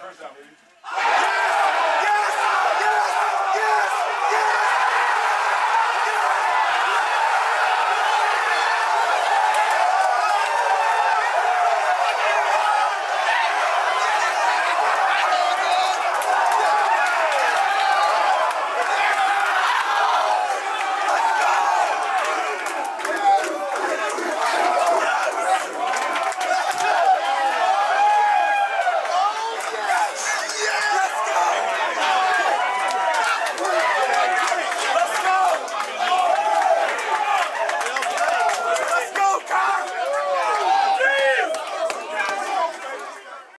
First out, baby.